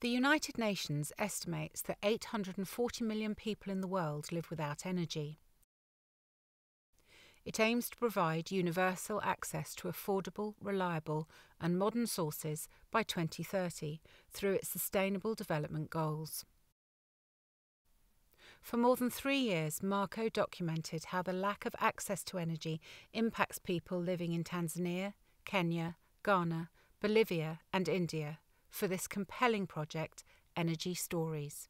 The United Nations estimates that 840 million people in the world live without energy. It aims to provide universal access to affordable, reliable, and modern sources by 2030 through its Sustainable Development Goals. For more than three years, Marco documented how the lack of access to energy impacts people living in Tanzania, Kenya, Ghana, Bolivia, and India for this compelling project, Energy Stories.